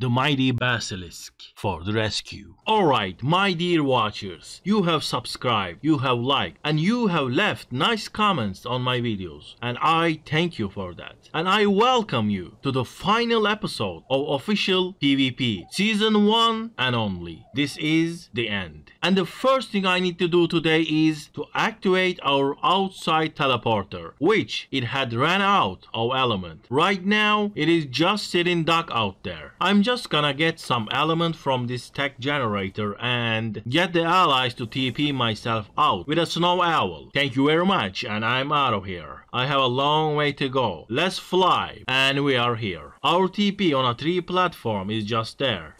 the mighty basilisk for the rescue. Alright, my dear watchers, you have subscribed, you have liked, and you have left nice comments on my videos, and I thank you for that. And I welcome you to the final episode of official PvP, season 1 and only. This is the end. And the first thing I need to do today is to activate our outside teleporter, which it had ran out of element. Right now, it is just sitting duck out there. I'm just gonna get some element from this Tek generator and get the allies to TP myself out with a snow owl. Thank you very much and I'm out of here. I have a long way to go. Let's fly and we are here. Our TP on a tree platform is just there.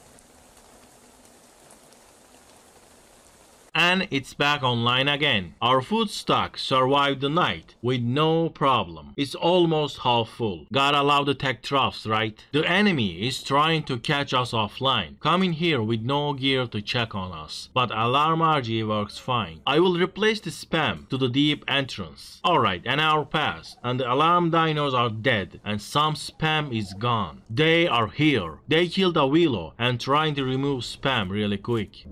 And it's back online again. Our food stock survived the night with no problem. It's almost half full. Gotta love the Tek troughs, right? The enemy is trying to catch us offline, coming here with no gear to check on us. But alarm RG works fine. I will replace the spam to the deep entrance. Alright, an hour passed and the alarm dinos are dead and some spam is gone. They are here. They killed a willow and trying to remove spam really quick.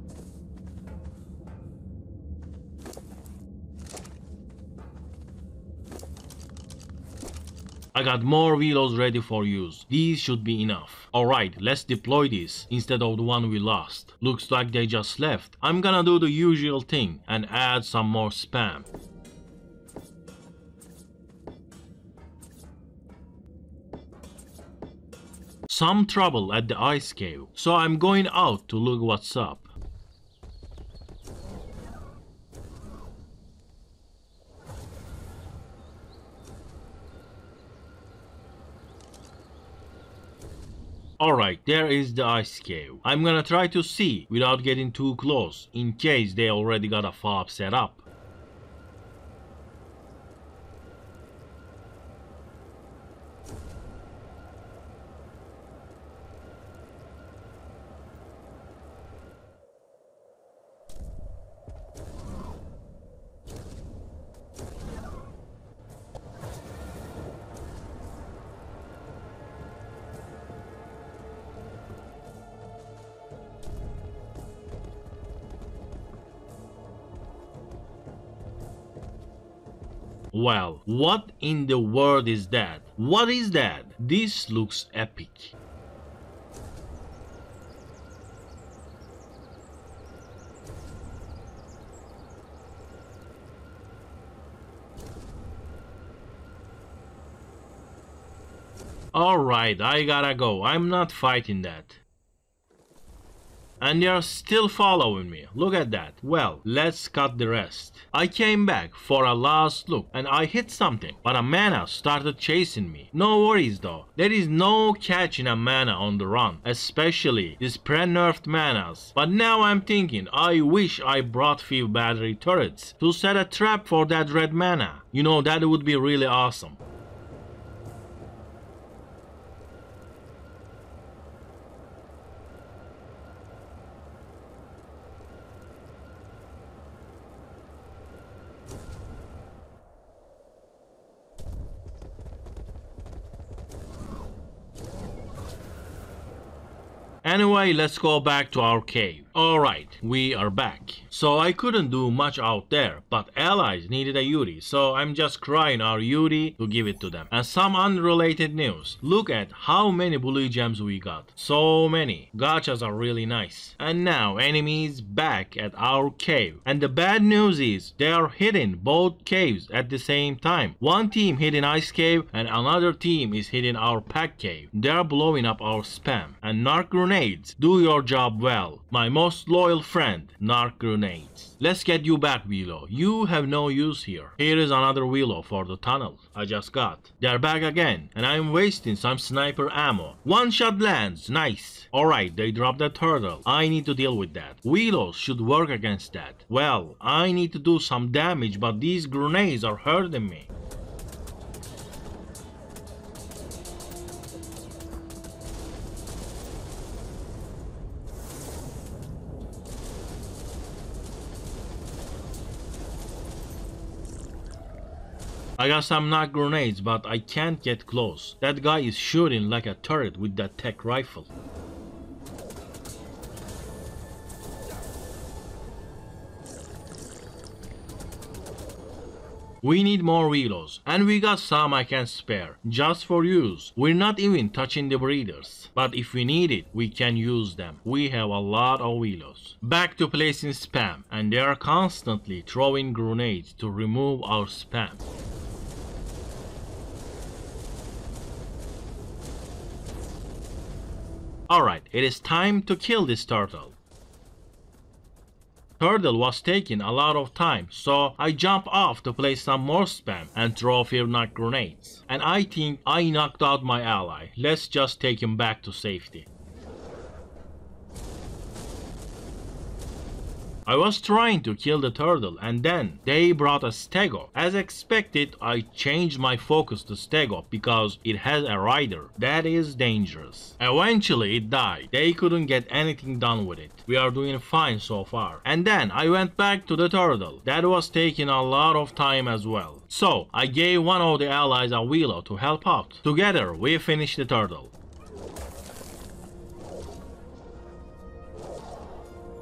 I got more wheels ready for use. These should be enough. Alright, let's deploy this instead of the one we lost. Looks like they just left. I'm gonna do the usual thing and add some more spam. Some trouble at the ice cave, so I'm going out to look what's up. Alright, there is the ice cave. I'm gonna try to see without getting too close in case they already got a fob set up. Well, what in the world is that? What is that? This looks epic. Alright, I gotta go. I'm not fighting that. And they're still following me. Look at that. Well, let's cut the rest. I came back for a last look and I hit something, but a mana started chasing me. No worries though. There is no catching a mana on the run, especially these pre-nerfed manas. But now I'm thinking, I wish I brought few battery turrets to set a trap for that red mana. You know, that would be really awesome. Anyway, let's go back to our cave. Alright, we are back. So I couldn't do much out there, but allies needed a Yuty, so I'm just crying our Yuty to give it to them. And some unrelated news. Look at how many blue gems we got. So many. Gachas are really nice. And now enemies back at our cave. And the bad news is they are hitting both caves at the same time. One team hitting ice cave and another team is hitting our pack cave. They are blowing up our spam. And narc grenades do your job well. My most most loyal friend, Narc Grenades. Let's get you back, Willow. You have no use here. Here is another Willow for the tunnel I just got. They're back again, and I'm wasting some sniper ammo. One shot lands, nice. Alright, they dropped that turtle. I need to deal with that. Willows should work against that. Well, I need to do some damage, but these grenades are hurting me. I got some knock grenades, but I can't get close. That guy is shooting like a turret with that Tek rifle. We need more Velos, and we got some I can spare, just for use. We're not even touching the breeders, but if we need it, we can use them. We have a lot of Velos. Back to placing spam, and they are constantly throwing grenades to remove our spam. Alright, it is time to kill this turtle. Turtle was taking a lot of time, so I jump off to play some more spam and throw fear knock grenades. And I think I knocked out my ally. Let's just take him back to safety. I was trying to kill the turtle and then they brought a stego. As expected, I changed my focus to stego because it has a rider. That is dangerous. Eventually it died. They couldn't get anything done with it. We are doing fine so far. And then I went back to the turtle. That was taking a lot of time as well. So I gave one of the allies a wheelo to help out. Together we finished the turtle.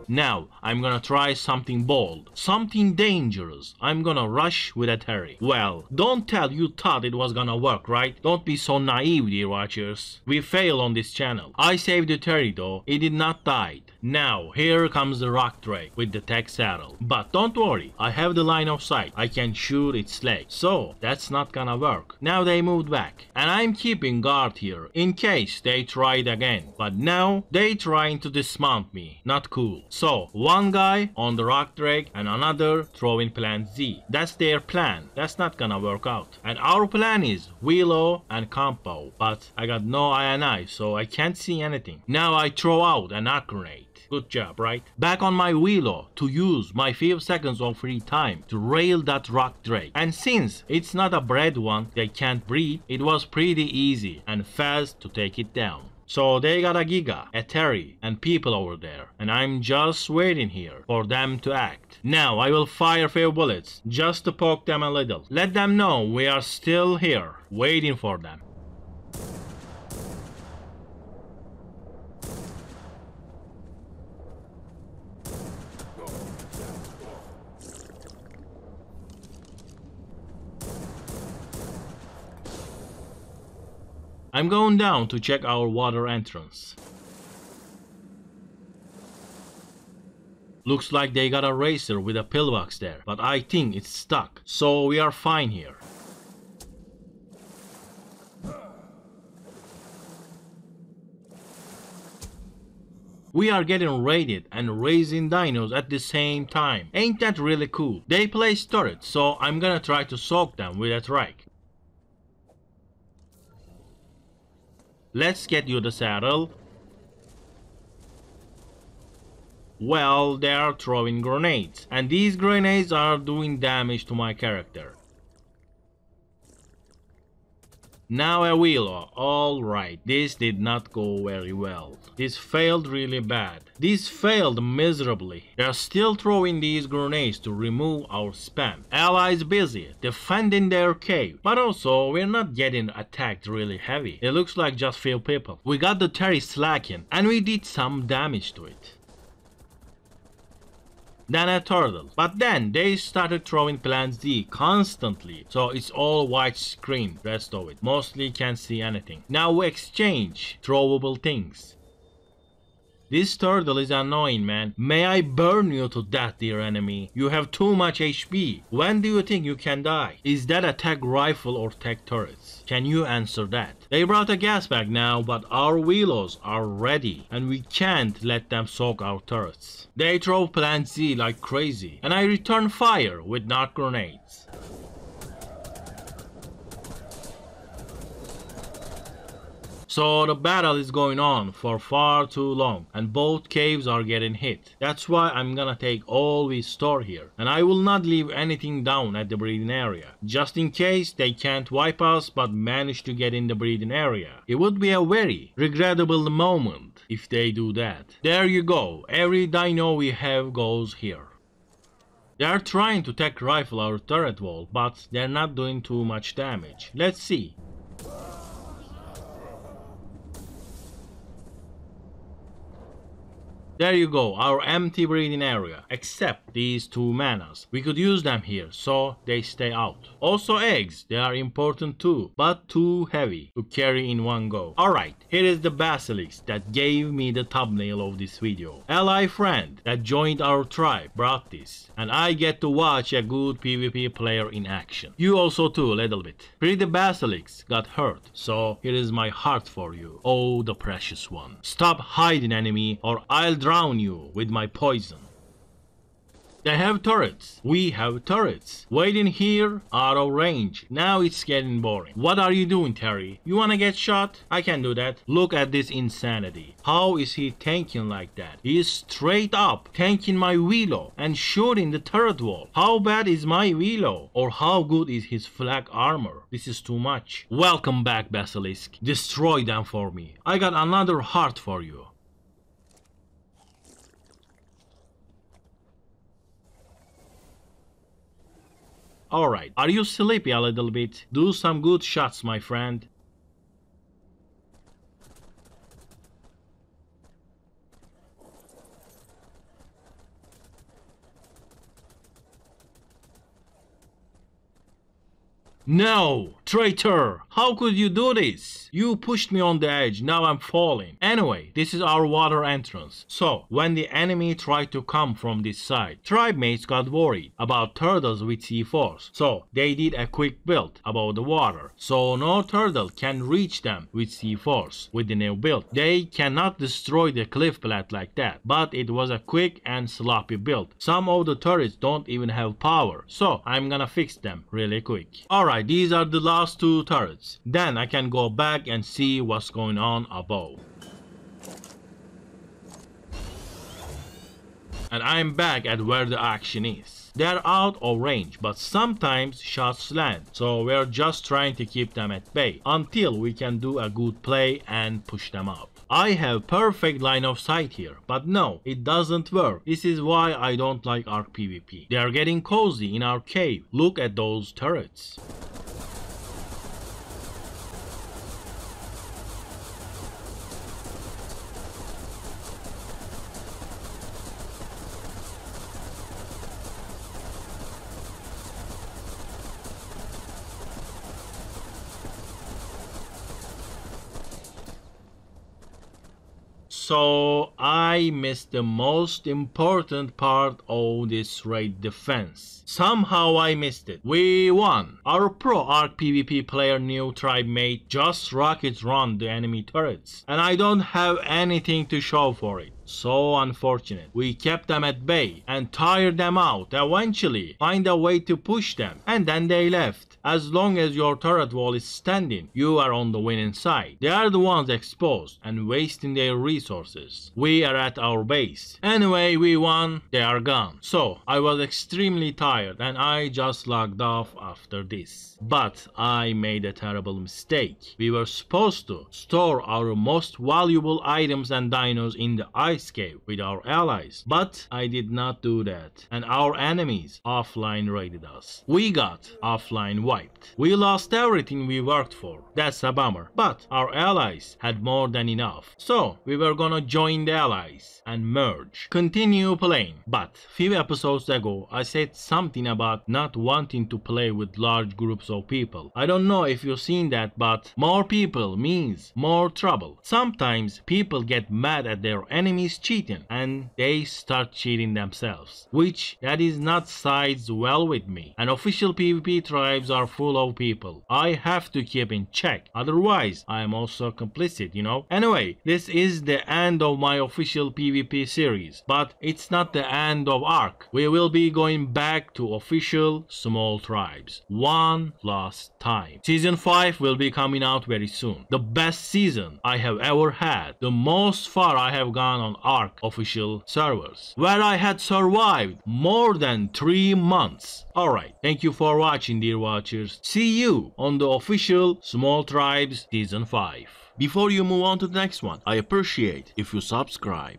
Now, I'm gonna try something bold, something dangerous. I'm gonna rush with a Theri. Well, don't tell you thought it was gonna work, right? Don't be so naive, dear watchers. We fail on this channel. I saved the Theri though, it did not die. Now, here comes the Rock Drake with the Tek saddle. But don't worry, I have the line of sight. I can shoot its leg. So, that's not gonna work. Now they moved back. And I'm keeping guard here, in case they try it again. But now, they trying to dismount me. Not cool. So, one guy on the Rock Drake and another throwing Plant Z. That's their plan. That's not gonna work out. And our plan is Willow and Campo. But I got no eye INI, so I can't see anything. Now I throw out an arc grenade. Good job, right? Back on my wheelo to use my 5 seconds of free time to rail that rock drake. And since it's not a bred one, they can't breed, it was pretty easy and fast to take it down. So they got a Giga, a Theri, and people over there, and I'm just waiting here for them to act. Now I will fire few bullets, just to poke them a little. Let them know we are still here, waiting for them. I'm going down to check our water entrance. Looks like they got a racer with a pillbox there, but I think it's stuck, so we are fine here. We are getting raided and raising dinos at the same time. Ain't that really cool? They place turrets, so I'm gonna try to soak them with a trike. Let's get you the saddle. Well, they are throwing grenades. And these grenades are doing damage to my character. Now a wheeler. Alright, this did not go very well. This failed really bad. This failed miserably. They are still throwing these grenades to remove our spam. Allies busy defending their cave. But also, we're not getting attacked really heavy. It looks like just few people. We got the Theri slacking and we did some damage to it than a turtle. But then they started throwing Plant Z constantly, so it's all white screen rest of it. Mostly can't see anything. Now we exchange throwable things. This turtle is annoying, man. May I burn you to death, dear enemy. You have too much HP. When do you think you can die? Is that a Tek rifle or Tek turrets? Can you answer that? They brought a gas bag now, but our wheelos are ready, and we can't let them soak our turrets. They throw Plant Z like crazy, and I return fire with knock grenades. So the battle is going on for far too long and both caves are getting hit. That's why I'm gonna take all we store here and I will not leave anything down at the breeding area just in case they can't wipe us but manage to get in the breeding area. It would be a very regrettable moment if they do that. There you go, every dino we have goes here. They are trying to Tek rifle our turret wall, but they're not doing too much damage. Let's see. There you go, our empty breeding area. Except these two manas. We could use them here, so they stay out. Also eggs, they are important too, but too heavy to carry in one go. Alright, here is the basilisk that gave me the thumbnail of this video. Ally friend that joined our tribe brought this, and I get to watch a good PvP player in action. You also too, a little bit. Pretty basilisk got hurt, so here is my heart for you. Oh, the precious one. Stop hiding enemy or I'll drown you with my poison. They have turrets. We have turrets. Waiting here, out of range. Now it's getting boring. What are you doing, Theri? You wanna get shot? I can do that. Look at this insanity. How is he tanking like that? He is straight up tanking my Velo and shooting the turret wall. How bad is my Velo? Or how good is his flak armor? This is too much. Welcome back, Basilisk. Destroy them for me. I got another heart for you. Alright, are you sleepy a little bit? Do some good shots, my friend. No! Traitor! How could you do this? You pushed me on the edge, now I'm falling. Anyway, this is our water entrance. So, when the enemy tried to come from this side, tribe mates got worried about turtles with C4s. So, they did a quick build above the water. So, no turtle can reach them with C4s with the new build. They cannot destroy the cliff plat like that. But it was a quick and sloppy build. Some of the turrets don't even have power. So, I'm gonna fix them really quick. Alright, these are the last two turrets. Then I can go back and see what's going on above. And I'm back at where the action is. They're out of range, but sometimes shots land, so we're just trying to keep them at bay until we can do a good play and push them out. I have perfect line of sight here, but no, it doesn't work. This is why I don't like Ark PvP. They are getting cozy in our cave. Look at those turrets. So I missed the most important part of this raid defense. Somehow I missed it. We won. Our pro Ark PvP player new tribe mate just rockets run the enemy turrets. And I don't have anything to show for it. So unfortunate. We kept them at bay and tired them out. Eventually, find a way to push them. And then they left. As long as your turret wall is standing, you are on the winning side. They are the ones exposed and wasting their resources. We are at our base. Anyway, we won. They are gone. So, I was extremely tired and I just logged off after this. But I made a terrible mistake. We were supposed to store our most valuable items and dinos in the ice cave with our allies. But I did not do that. And our enemies offline raided us. We got offline wiped. We lost everything we worked for. That's a bummer. But our allies had more than enough. So we were gonna join the allies and merge. Continue playing. But few episodes ago I said something about not wanting to play with large groups groups of people. I don't know if you've seen that, but more people means more trouble. Sometimes people get mad at their enemies cheating and they start cheating themselves, which that is not sides well with me. And official PvP tribes are full of people. I have to keep in check, otherwise I am also complicit, you know. Anyway, this is the end of my official PvP series, but it's not the end of Ark. We will be going back to official small tribes. One last time. Season 5 will be coming out very soon. The best season I have ever had. The most far I have gone on Ark official servers. Where I had survived more than 3 months. Alright, thank you for watching dear watchers. See you on the official Small Tribes Season 5. Before you move on to the next one, I appreciate if you subscribe.